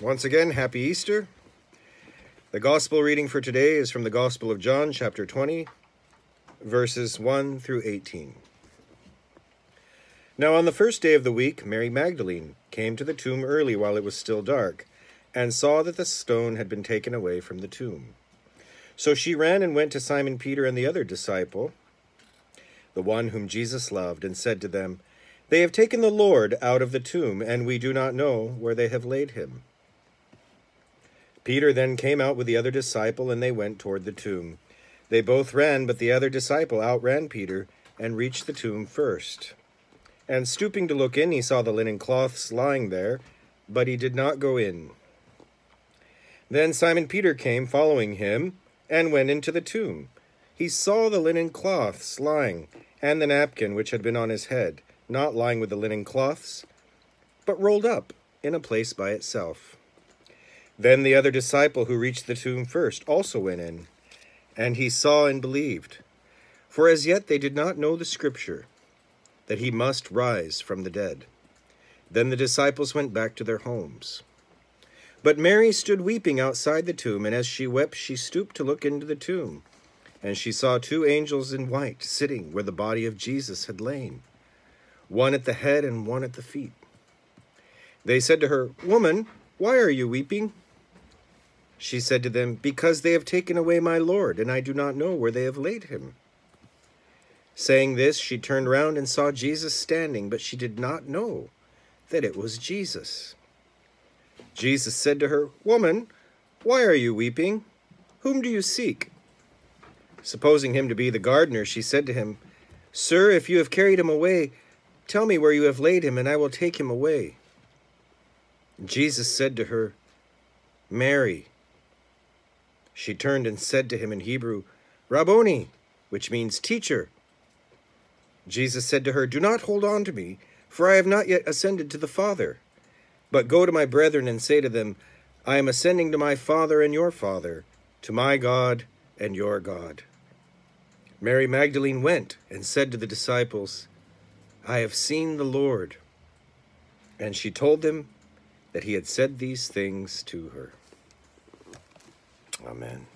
Once again, happy Easter. The gospel reading for today is from the Gospel of John, chapter 20, verses 1 through 18. Now, on the first day of the week, Mary Magdalene came to the tomb early while it was still dark, and saw that the stone had been taken away from the tomb. So she ran and went to Simon Peter and the other disciple, the one whom Jesus loved, and said to them, They have taken the Lord out of the tomb, and we do not know where they have laid him. Peter then came out with the other disciple, and they went toward the tomb. They both ran, but the other disciple outran Peter and reached the tomb first. And stooping to look in, he saw the linen cloths lying there, but he did not go in. Then Simon Peter came, following him, and went into the tomb. He saw the linen cloths lying, and the napkin which had been on his head, not lying with the linen cloths, but rolled up in a place by itself. Then the other disciple who reached the tomb first also went in, and he saw and believed. For as yet they did not know the scripture, that he must rise from the dead. Then the disciples went back to their homes. But Mary stood weeping outside the tomb, and as she wept, she stooped to look into the tomb. And she saw two angels in white sitting where the body of Jesus had lain, one at the head and one at the feet. They said to her, Woman, why are you weeping? She said to them, Because they have taken away my Lord, and I do not know where they have laid him. Saying this, she turned round and saw Jesus standing, but she did not know that it was Jesus. Jesus said to her, Woman, why are you weeping? Whom do you seek? Supposing him to be the gardener, she said to him, Sir, if you have carried him away, tell me where you have laid him, and I will take him away. Jesus said to her, Mary. She turned and said to him in Hebrew, Rabboni, which means teacher. Jesus said to her, Do not hold on to me, for I have not yet ascended to the Father. But go to my brethren and say to them, I am ascending to my Father and your Father, to my God and your God. Mary Magdalene went and said to the disciples, I have seen the Lord. And she told them that he had said these things to her. Amen.